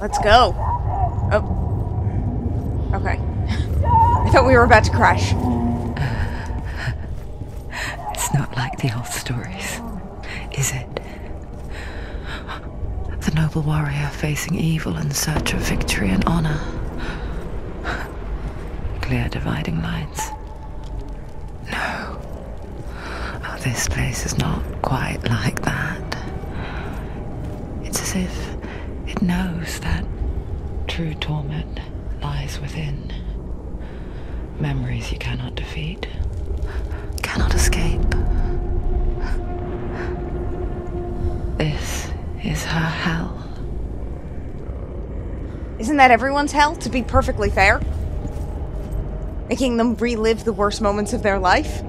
Let's go. Oh. Okay. I thought we were about to crash. It's not like the old stories, is it? The noble warrior facing evil in search of victory and honor. Clear dividing lines. No. Oh, this place is not quite like that. It's as if it knows that true torment lies within. Memories you cannot defeat, cannot escape. This is her hell. Isn't that everyone's hell, to be perfectly fair? Making them relive the worst moments of their life?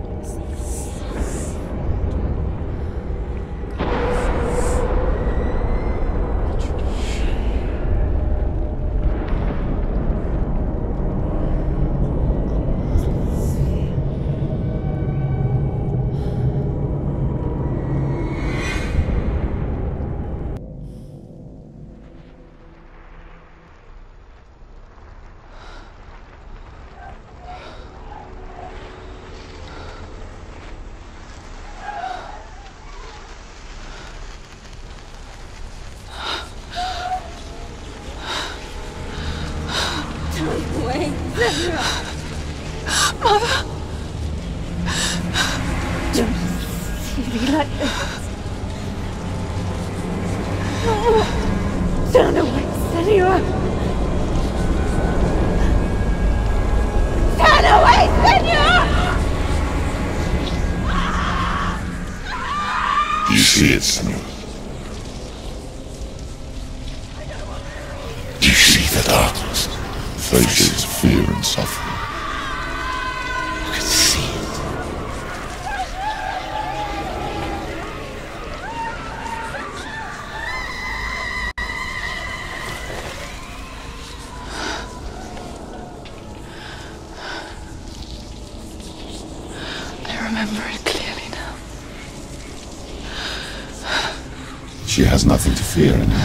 Has nothing to fear anymore.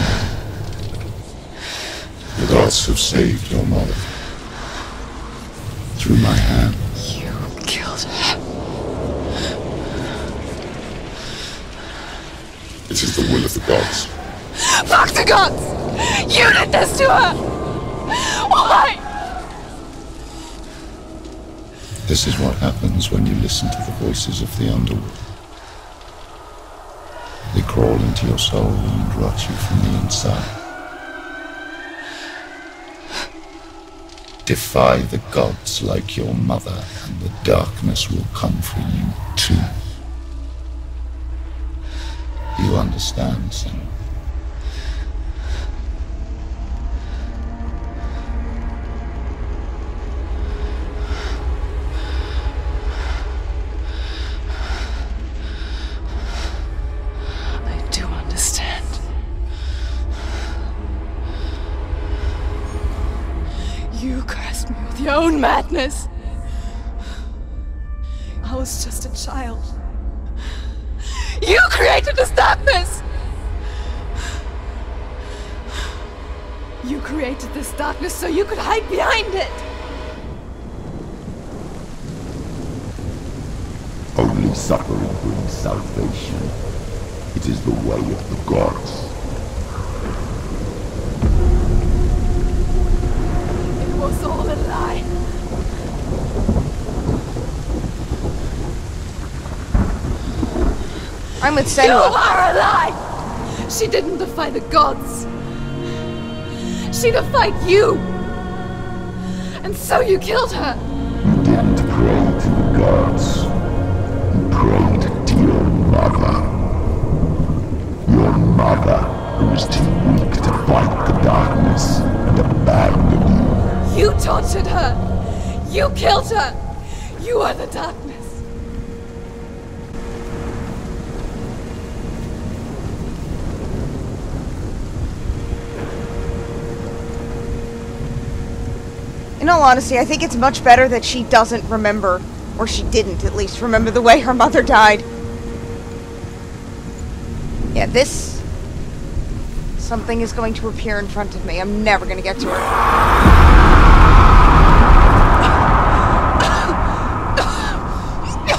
The gods have saved your mother. Through my hand. You killed her. It is the will of the gods. Fuck the gods! You did this to her! Why? This is what happens when you listen to the voices of the underworld. Crawl into your soul and rot you from the inside. Defy the gods like your mother, and the darkness will come for you too. You understand, son? Darkness so you could hide behind it! Only suffering brings salvation. It is the way of the gods. It was all a lie. I'm with You Senua. are a lie! She didn't defy the gods. She fight you! And so you killed her! You didn't pray to the gods. You prayed to your mother. Your mother, who was too weak to fight the darkness and abandoned you. You tortured her! You killed her! You are the darkness! In all honesty, I think it's much better that she doesn't remember, or she didn't at least, remember the way her mother died. Yeah, this Something is going to appear in front of me. I'm never going to get to her.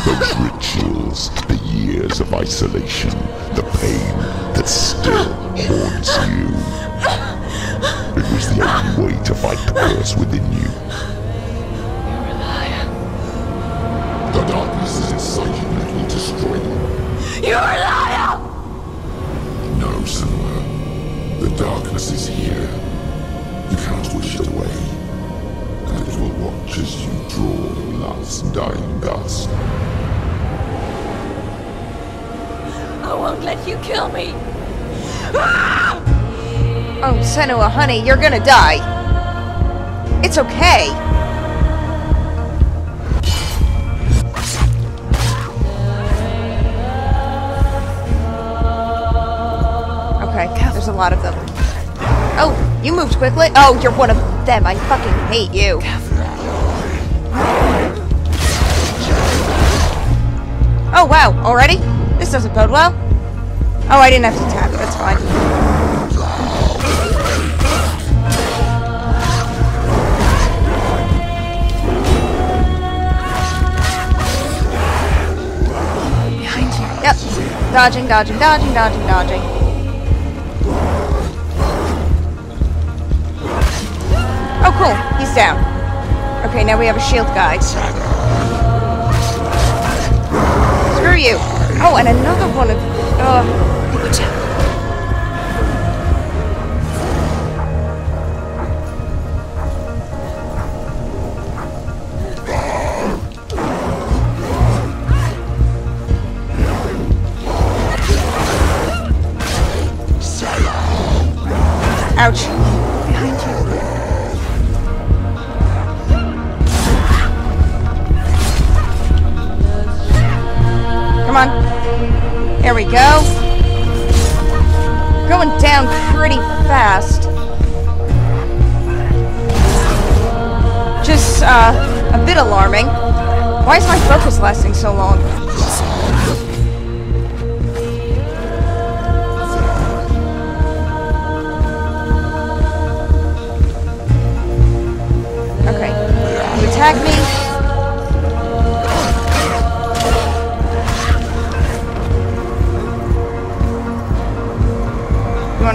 Those rituals, the years of isolation, the pain that still haunts you. It was the only way to fight the curse within you. You're a liar. The darkness is inside you and it will destroy you. You're a liar! No, Senua. The darkness is here. You cannot wish it away. And it will watch as you draw your last dying gasp. I won't let you kill me. Ah! Oh, Senua, honey, you're gonna die. It's okay. Okay, there's a lot of them. Oh, you moved quickly? Oh, you're one of them. I fucking hate you. Oh, wow, already? This doesn't bode well. Oh, I didn't have to tap. That's fine. Dodging, dodging, dodging, dodging, dodging. Oh, cool. He's down. Okay, now we have a shield guy. Screw you. Oh, and another one of... Uh,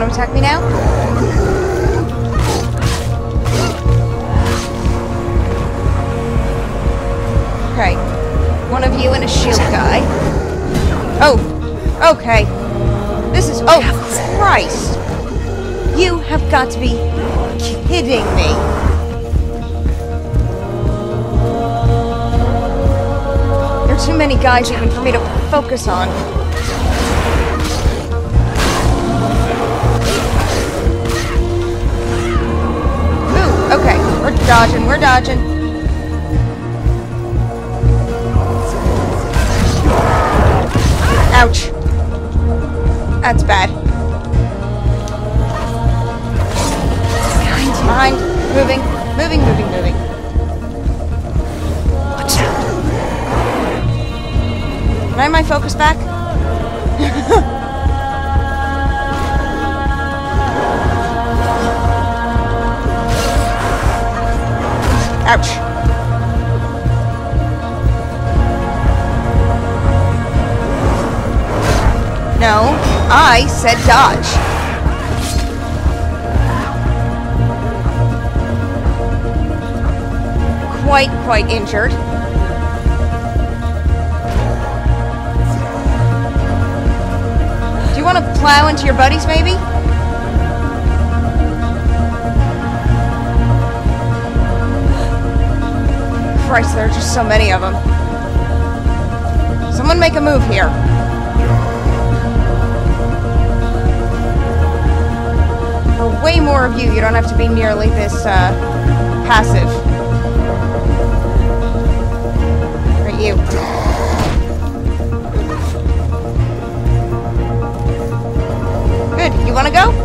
want to attack me now? Okay. One of you and a shield guy. Oh. Okay. This is. Oh, Christ. You have got to be kidding me. There are too many guys even for me to focus on. Dodging, we're dodging. Ouch. That's bad. Behind. Moving. Moving, moving, moving. Watch out. Can I have my focus back? Ouch. No, I said dodge. Quite, quite injured. Do you want to plow into your buddies, maybe? Christ, there are just so many of them. Someone make a move here. For way more of you, you don't have to be nearly this, uh, passive. Right, you. Good. You want to go?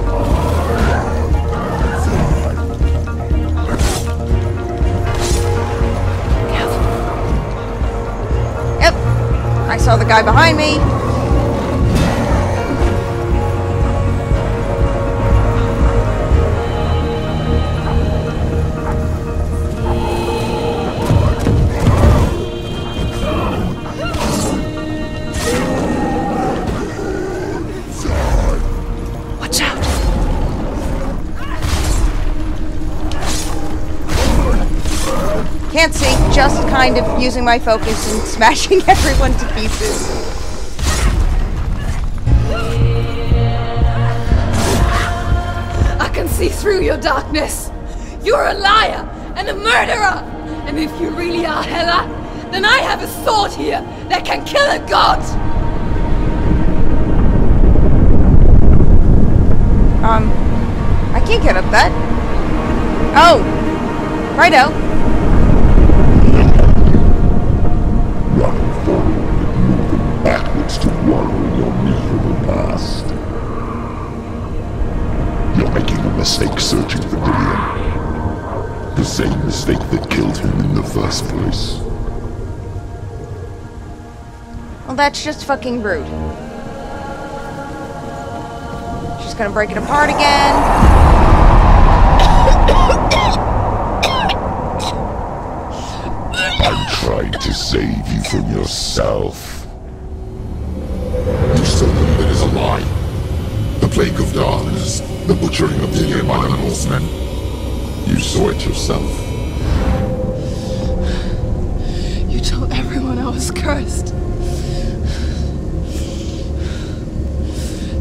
saw the guy behind me. can't see just kind of using my focus and smashing everyone to pieces. I can see through your darkness. You're a liar and a murderer. And if you really are Hela, then I have a sword here that can kill a god. Um, I can't get up that. Oh, righto. Backwards to wallow your miserable past. You're making a mistake searching for Dillion. The same mistake that killed him in the first place. Well, that's just fucking rude. She's gonna break it apart again. I'm trying to save you from yourself. The butchering of the Norsemen. You saw it yourself. You told everyone I was cursed.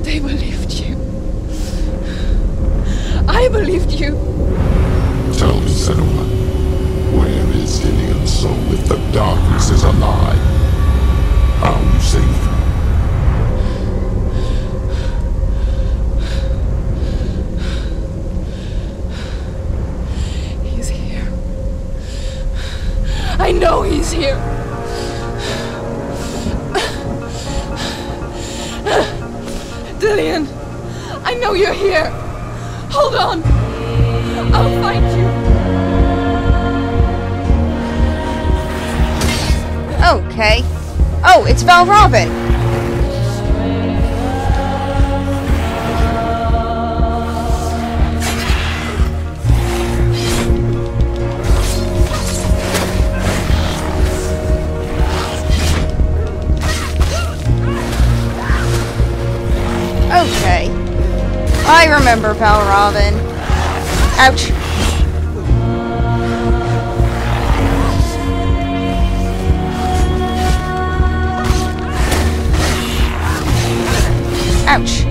They believed you. I believed you. Tell me, Senua, where is Dillion's soul if the darkness is alive? lie? How you save her? He's here. I know he's here. Dillion, I know you're here. Hold on. I'll find you. Okay. Oh, it's Valravn. I remember Valravn. Ouch. Ouch.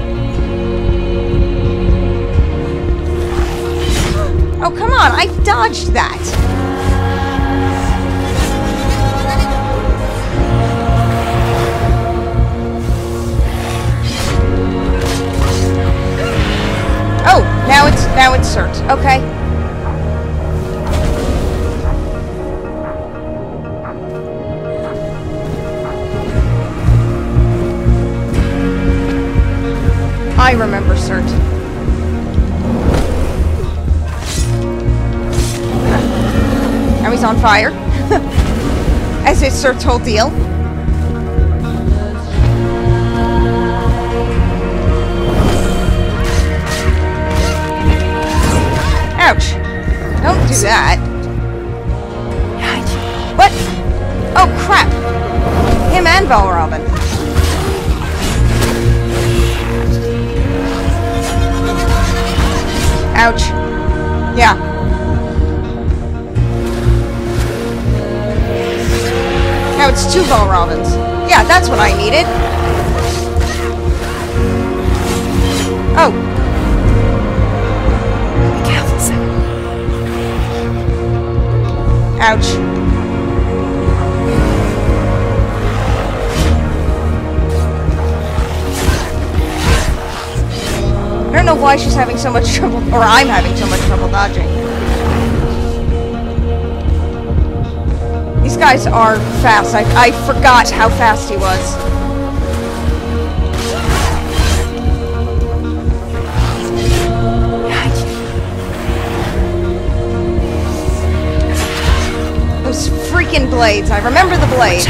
Oh, come on. I dodged that. Now it's now it's Surtr. Okay. I remember Surtr. Now he's on fire. As is Surtr's whole deal. Do that. What? Oh, crap. Him and Valravn. Ouch. Yeah. Now it's two Valravns. Yeah, that's what I needed. Oh, ouch. I don't know why she's having so much trouble, or I'm having so much trouble dodging. These guys are fast. I, I forgot how fast he was. Freaking blades. I remember the blades.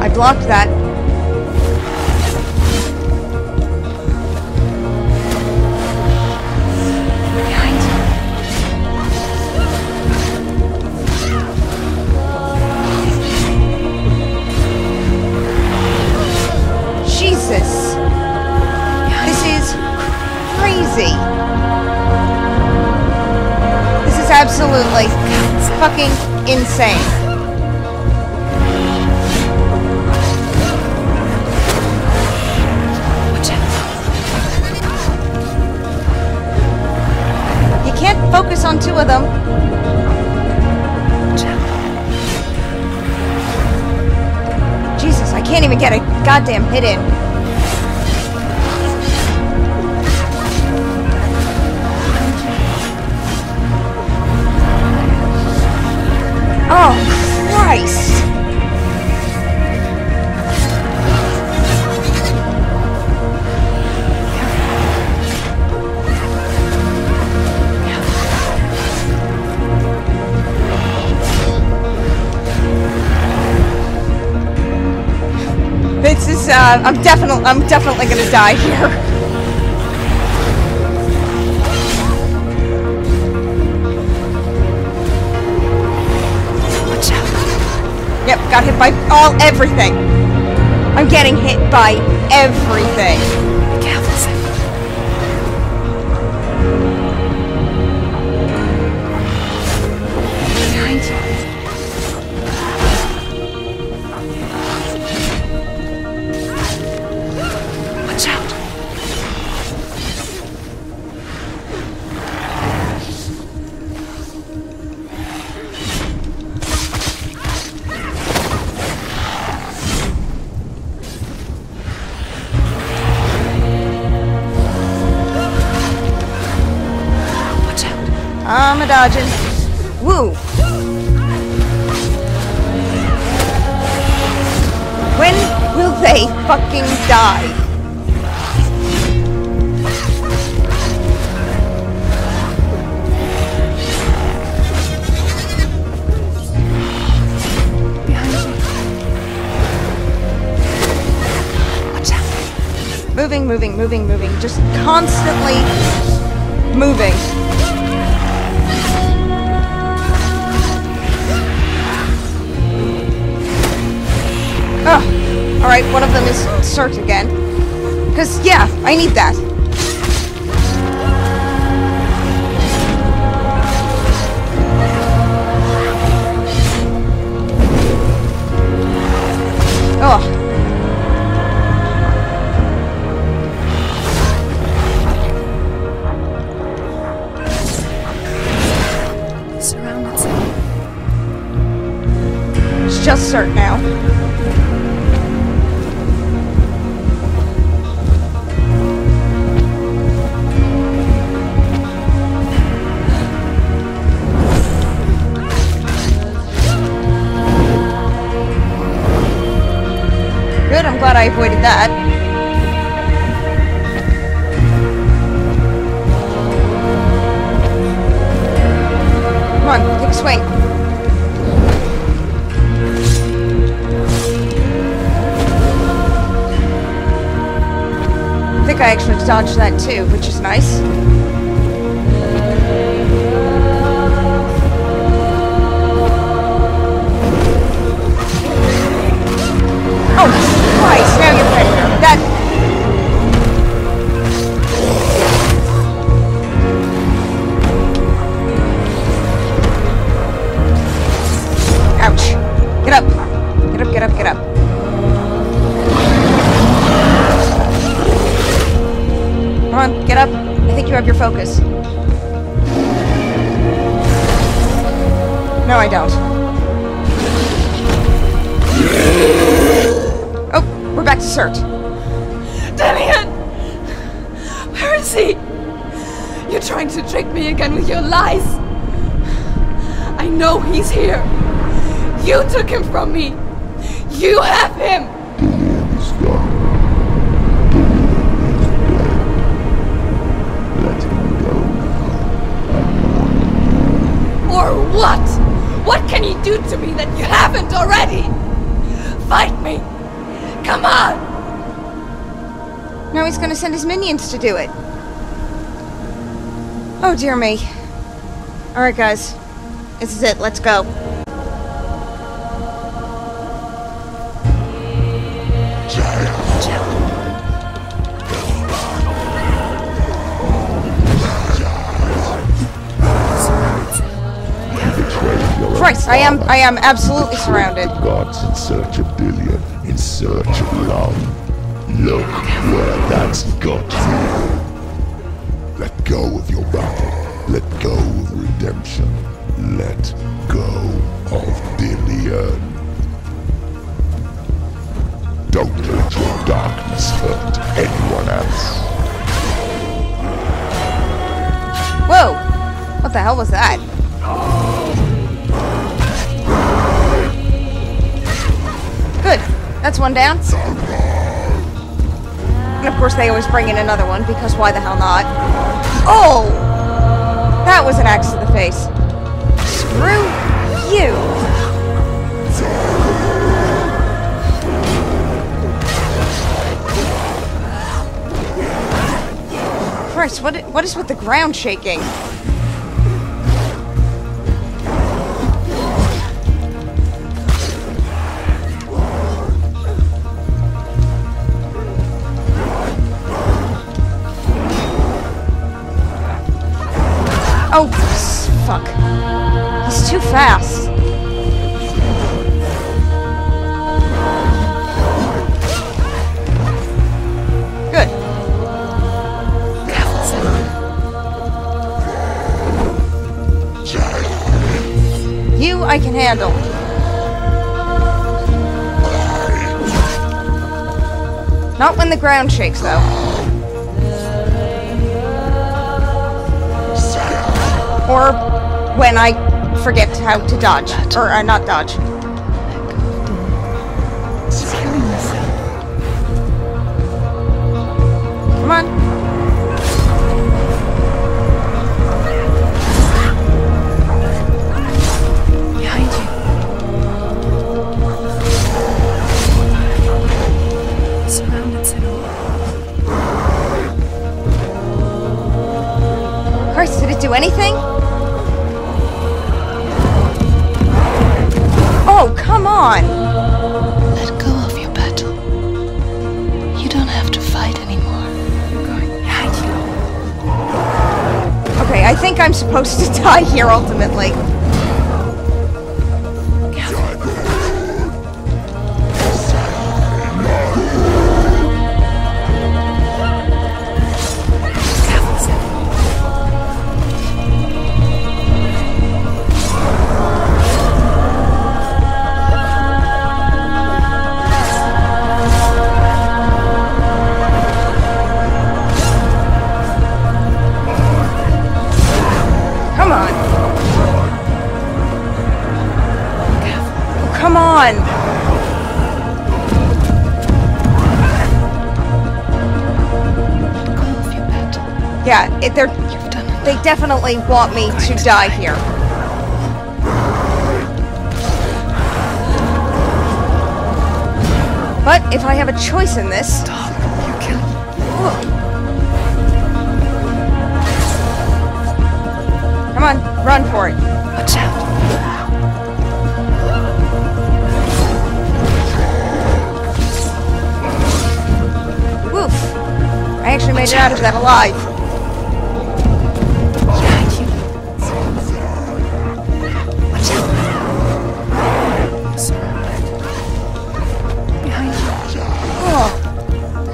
I blocked that. Jesus. This is crazy. Absolutely fucking insane. Watch out. You can't focus on two of them. Jesus, I can't even get a goddamn hit in. Oh, Christ! This is, uh, I'm definitely, I'm definitely gonna die here. Got hit by all, everything. I'm getting hit by everything. Moving. It's focus. No, I don't. Oh, we're back to Surtr. Damien! Where is he? You're trying to trick me again with your lies. I know he's here. You took him from me. You have him. Do to me that you haven't already? Fight me. Come on. Now he's gonna send his minions to do it. Oh dear me. Alright guys. This is it, let's go. I am I am absolutely surrounded. Gods in search of Dillion, in search of love. Look where that's got you. Let go of your battle. Let go of redemption. Let go of Dillion. Don't let your darkness hurt anyone else. Whoa! What the hell was that? Good. That's one down. And of course they always bring in another one, because why the hell not? Oh! That was an axe to the face. Screw you! Christ, what, what is with the ground shaking? Fast. Good. You I can handle. Not when the ground shakes, though. Or when I how to dodge. Or uh, not dodge. Come on. Behind you. Surrounded. Christ, did it do anything? Come on! Let go of your battle. You don't have to fight anymore. You're going behind you. Okay, I think I'm supposed to die here ultimately. Definitely want me to die here. But if I have a choice in this, Stop. You're killing come on, run for it. Watch out. Woof. I actually made it out of that alive.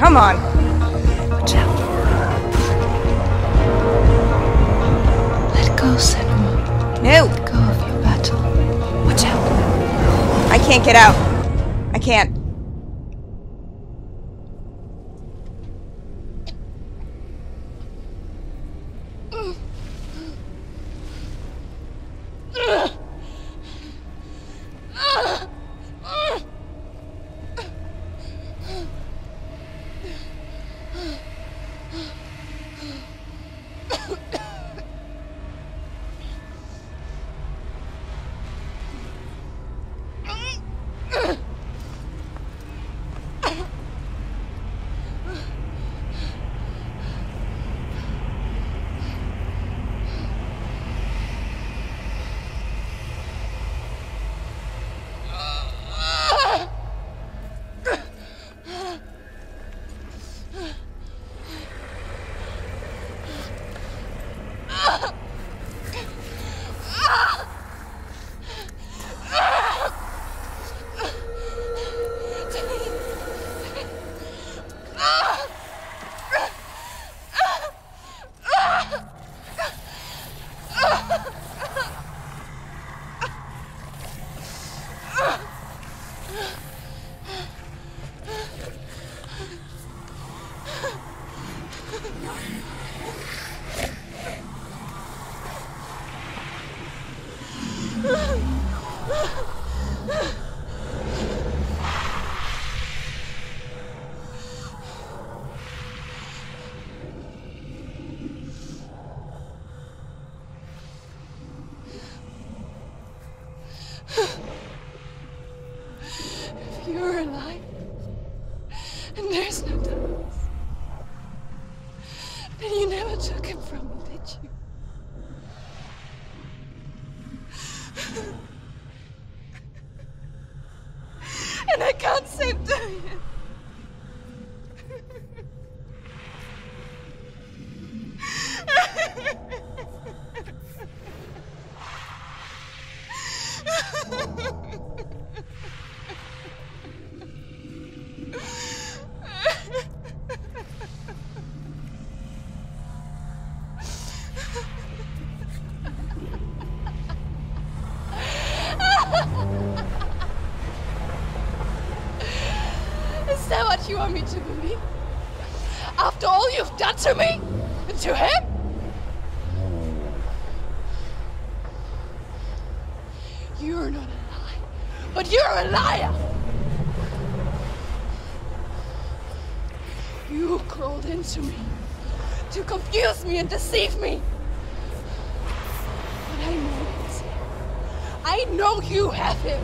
Come on. Watch out. Let go, Senua. No, Let go of your battle. Watch out. I can't get out. I can't. Want me to believe? After all you've done to me? And to him? You're not a lie, but you're a liar! You crawled into me to confuse me and deceive me. But I know him. I know you have him.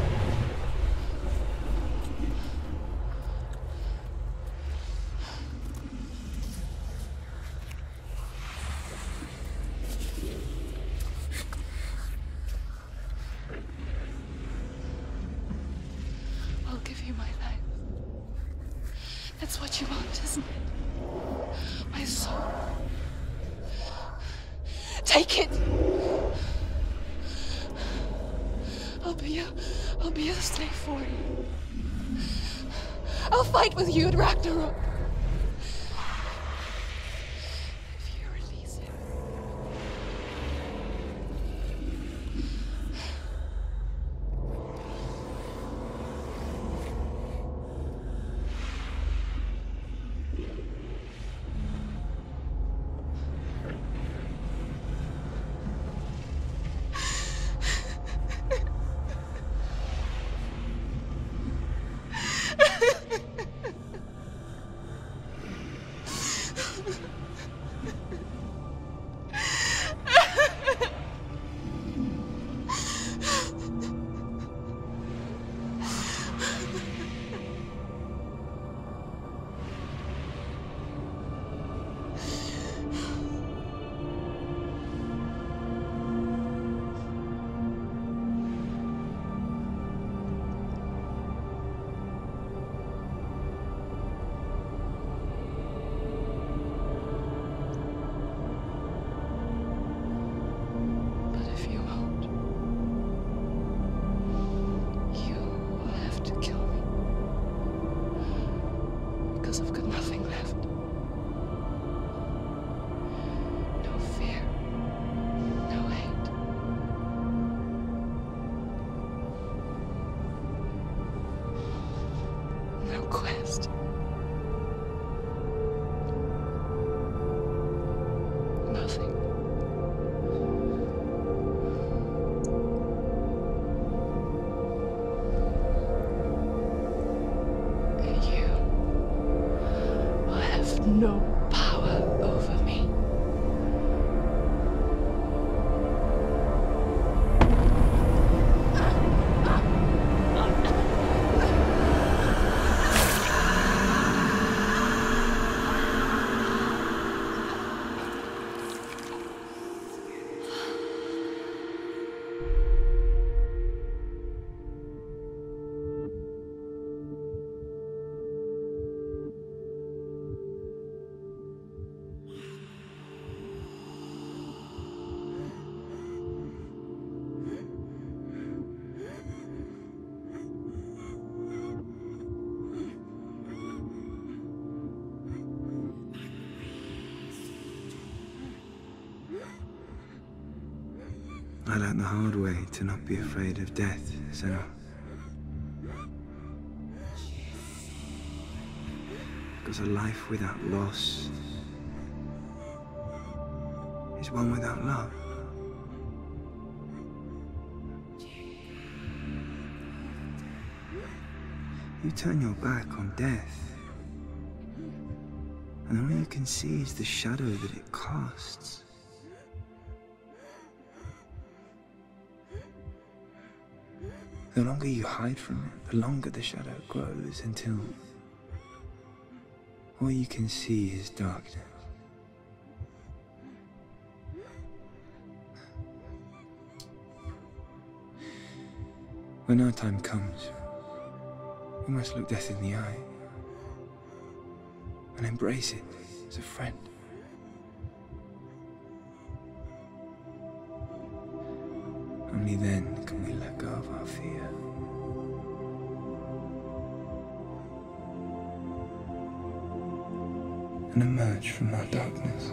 I'll give you my life. That's what you want, isn't it? My soul. Take it. I'll be a, I'll be a slave for you. I'll fight with you at No I learned the hard way to not be afraid of death, Senua. Because a life without loss is one without love. You turn your back on death, and all you can see is the shadow that it casts. The longer you hide from it, the longer the shadow grows until all you can see is darkness. When our time comes, we must look death in the eye and embrace it as a friend. Only then can of our fear. And emerge from our darkness.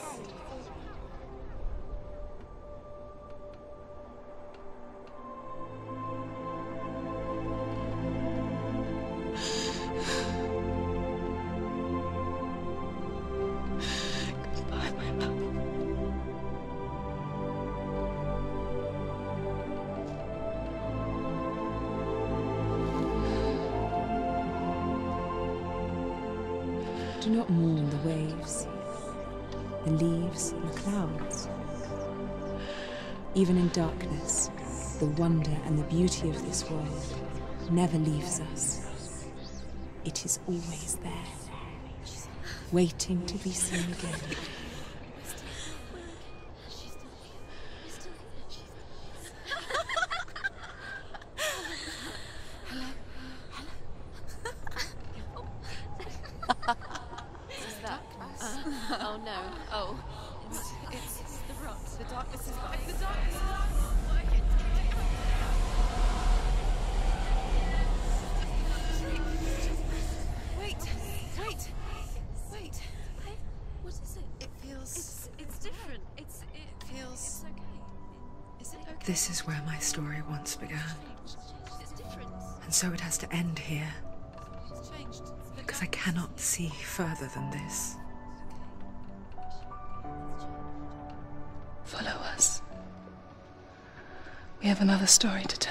The wonder and the beauty of this world never leaves us. It is always there, waiting to be seen again. This is where my story once began, and so it has to end here, because I cannot see further than this. Follow us. We have another story to tell.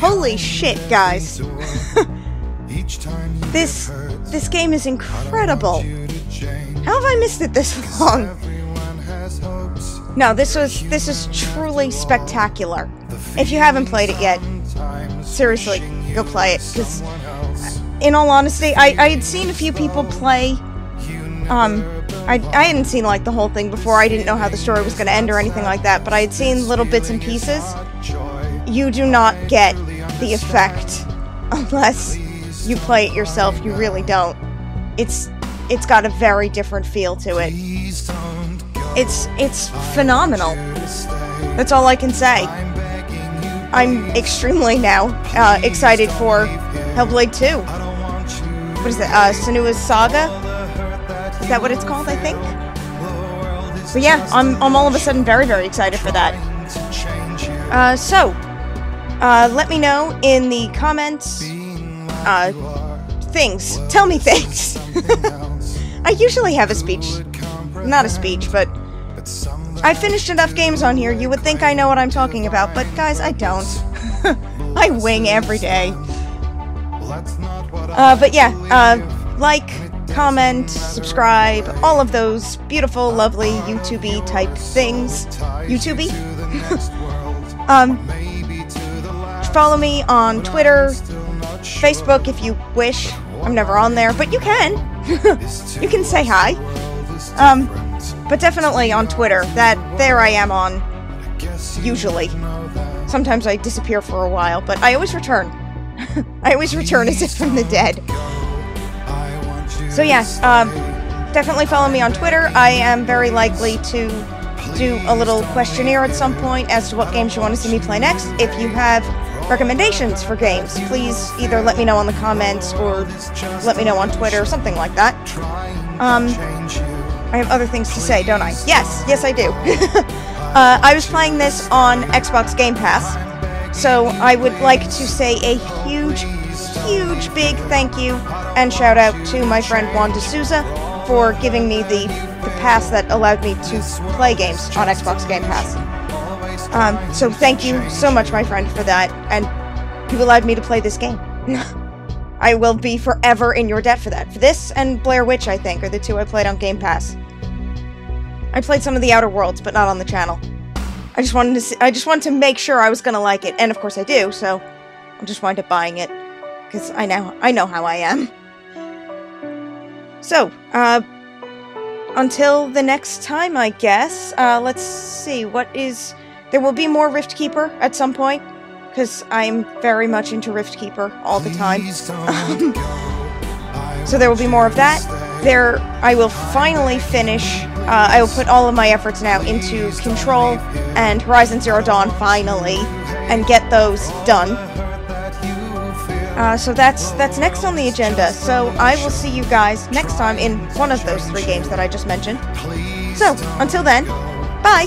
Holy shit, guys. This this game is I don't want incredible. you to change. How have I missed it this long? Everyone has hopes. No, this was this is truly spectacular. If you haven't played it yet, seriously, go play it. Because in all honesty, I, I had seen a few people play. Um, I, I hadn't seen like the whole thing before. I didn't know how the story was going to end or anything like that. But I had seen little bits and pieces. You do not get the effect unless you play it yourself. You really don't. It's it's got a very different feel to it. It's it's phenomenal. That's all I can say. I'm extremely now uh, excited for Hellblade 2. What is it? Uh, Senua's Saga? Is that what it's called? I think. But yeah, I'm I'm all of a sudden very very excited for that. Uh, so, uh, let me know in the comments. Uh, things. Tell me things. I usually have a speech. Not a speech, but I finished enough games on here. You would think I know what I'm talking about, but guys, I don't. I wing every day. Uh, but yeah, uh, like, comment, subscribe, all of those beautiful, lovely YouTubey type things. YouTubey? um, follow me on Twitter, Facebook if you wish. I'm never on there, but you can. you can say hi. Um, but definitely on Twitter. That there I am on. Usually. Sometimes I disappear for a while, but I always return. I always return as if from the dead. So yeah, um, definitely follow me on Twitter. I am very likely to do a little questionnaire at some point as to what games you want to see me play next. If you have recommendations for games, please either let me know in the comments or let me know on Twitter, or something like that. Um, I have other things to say, don't I? Yes, yes I do. uh, I was playing this on Xbox Game Pass, so I would like to say a huge, huge big thank you and shout out to my friend Juan D'Souza for giving me the, the pass that allowed me to play games on Xbox Game Pass. Um, so thank you so much, my friend, for that, and you allowed me to play this game. I will be forever in your debt for that. For this and Blair Witch, I think, are the two I played on Game Pass. I played some of the Outer Worlds, but not on the channel. I just wanted to see, I just wanted to make sure I was gonna like it, and of course I do, so I'll just wind up buying it. Because I know I know how I am. So, uh until the next time, I guess. Uh let's see, what is there will be more Rift Keeper at some point, because I'm very much into Rift Keeper all the time. so there will be more of that. There, I will finally finish. Uh, I will put all of my efforts now into Control and Horizon Zero Dawn finally, and get those done. Uh, so that's that's next on the agenda. So I will see you guys next time in one of those three games that I just mentioned. So until then, bye.